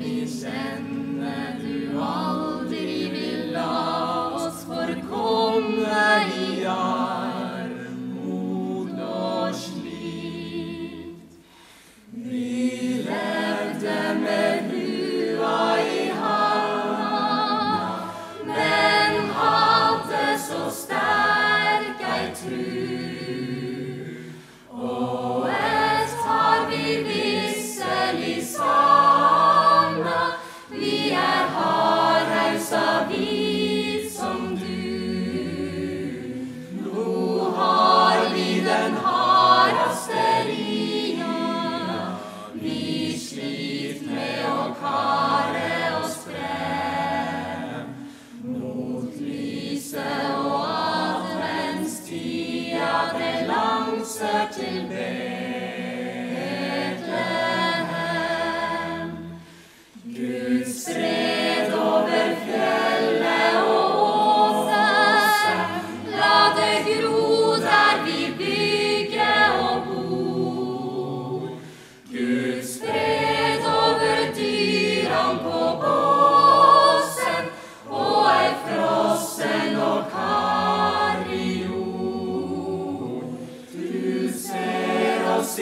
vi kjenne du aldri vil la oss forkomme i arv, mod og slikt. Vi levde med lua i handa, men hadde så sterk ei tru. till then.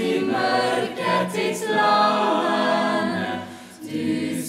die mörkret is to Du